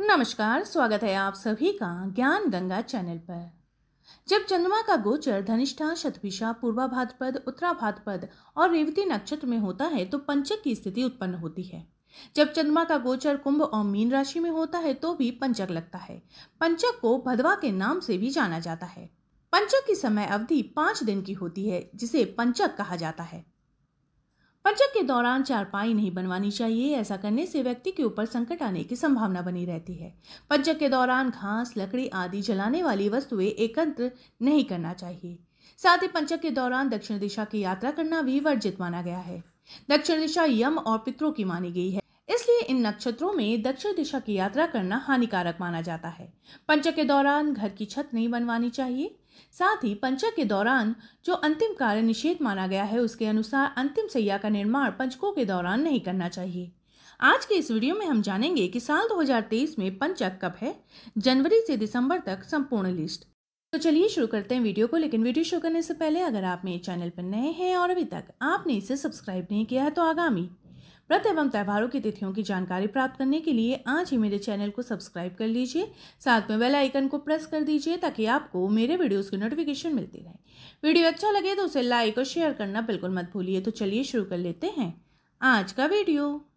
नमस्कार, स्वागत है आप सभी का ज्ञान गंगा चैनल पर। जब चंद्रमा का गोचर धनिष्ठा, शतभिषा पूर्वा भाद्रपद उत्तरा भाद्रपद और रेवती नक्षत्र में होता है तो पंचक की स्थिति उत्पन्न होती है। जब चंद्रमा का गोचर कुंभ और मीन राशि में होता है तो भी पंचक लगता है। पंचक को भदवा के नाम से भी जाना जाता है। पंचक की समय अवधि पाँच दिन की होती है, जिसे पंचक कहा जाता है। पंचक के दौरान चारपाई नहीं बनवानी चाहिए, ऐसा करने से व्यक्ति के ऊपर संकट आने की संभावना बनी रहती है। पंचक के दौरान घास, लकड़ी आदि जलाने वाली वस्तुएँ एकत्र नहीं करना चाहिए। साथ ही पंचक के दौरान दक्षिण दिशा की यात्रा करना भी वर्जित माना गया है। दक्षिण दिशा यम और पितरों की मानी गई है। इसलिए इन नक्षत्रों में दक्षिण दिशा की यात्रा करना हानिकारक माना जाता है। पंचक के दौरान घर की छत नहीं बनवानी चाहिए। साथ ही पंचक के दौरान, जो अंतिम कार्य निषेध माना गया है, उसके अनुसार अंतिम सैया का निर्माण पंचकों के दौरान नहीं करना चाहिए। आज के इस वीडियो में हम जानेंगे कि साल 2023 में पंचक कब है, जनवरी से दिसंबर तक संपूर्ण लिस्ट। तो चलिए शुरू करते हैं वीडियो को, लेकिन वीडियो शुरू करने से पहले अगर आप मेरे चैनल पर नए हैं और अभी तक आपने इसे सब्सक्राइब नहीं किया है तो आगामी व्रत एवं त्योहारों की तिथियों की जानकारी प्राप्त करने के लिए आज ही मेरे चैनल को सब्सक्राइब कर लीजिए। साथ में बेल आइकन को प्रेस कर दीजिए ताकि आपको मेरे वीडियोस की नोटिफिकेशन मिलती रहे। वीडियो अच्छा लगे तो उसे लाइक और शेयर करना बिल्कुल मत भूलिए। तो चलिए शुरू कर लेते हैं। आज का वीडियो।